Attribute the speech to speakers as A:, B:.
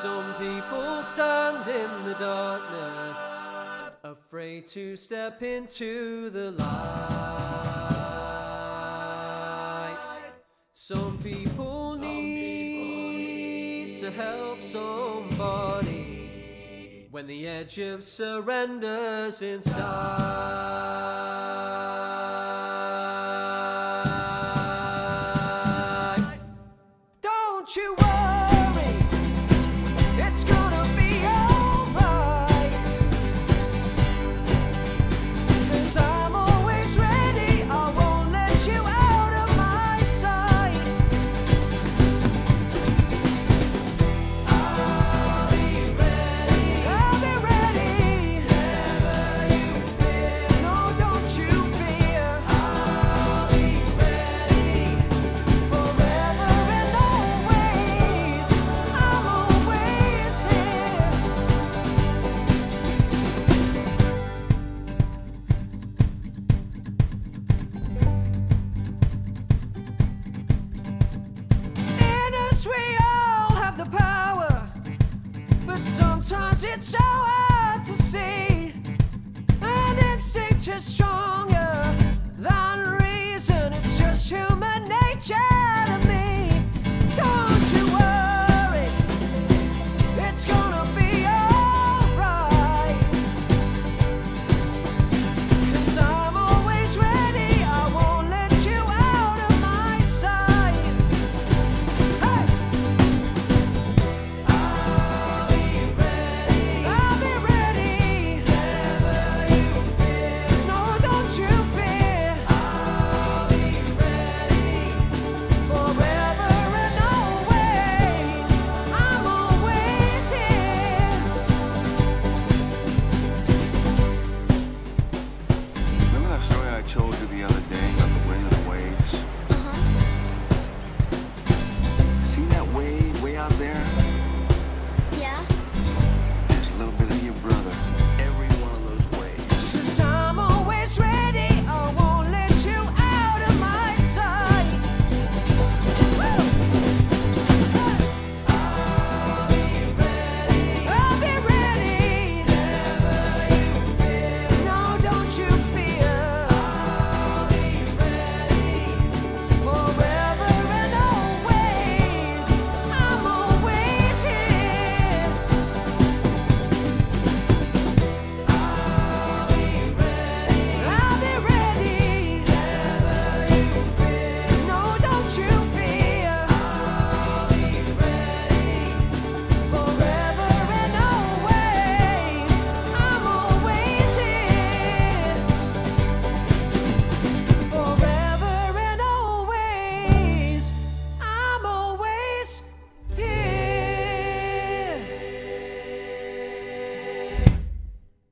A: Some people stand in the darkness, afraid to step into the light. Some people need to help somebody when the edge of surrender's inside. It's so hard to see. An instinct is stronger.